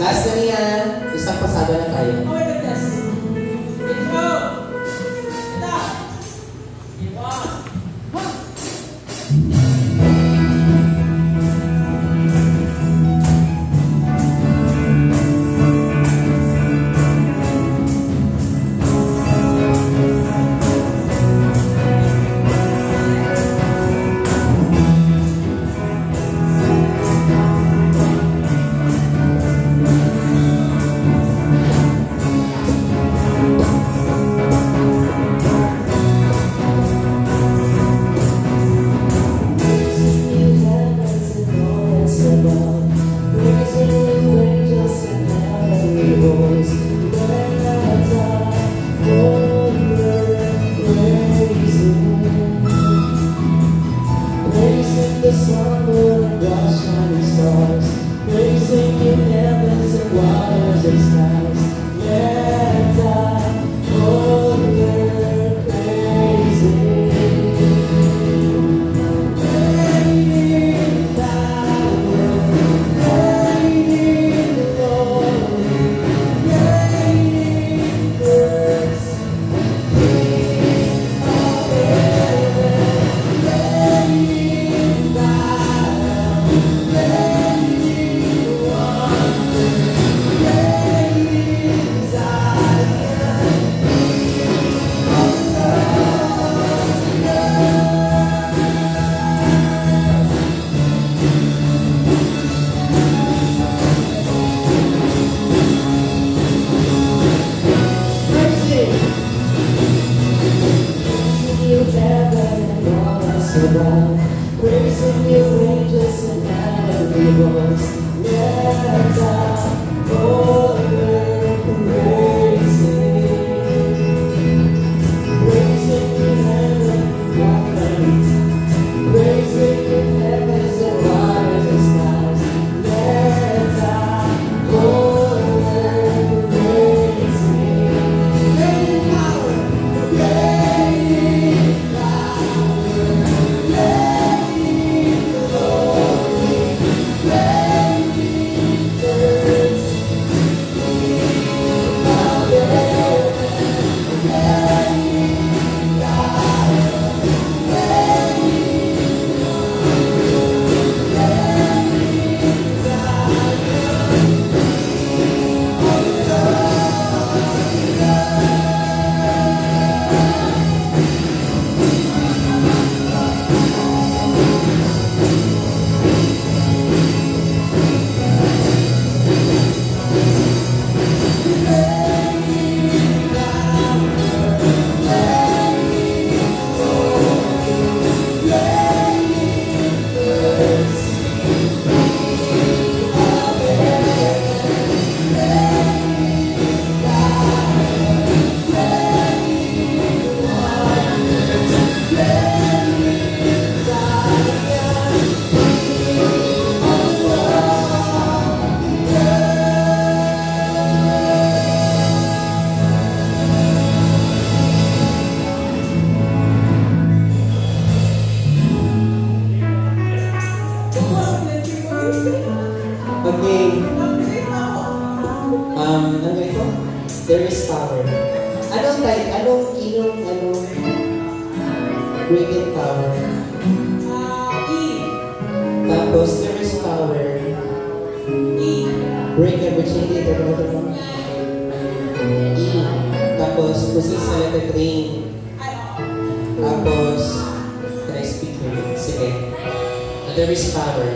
Last na niya, isang pasada na tayo. Okay, Bagdas. The moon, and bright shining stars, praising in heavens and waters and skies. Нет, There is power. Anong type? Anong inong, anong breaking power? Tapos, there is power. Break every chain. Ito, ito, ito, ito. E. Tapos, proceed sa letter train. Tapos, can I speak here? Sige. There is power.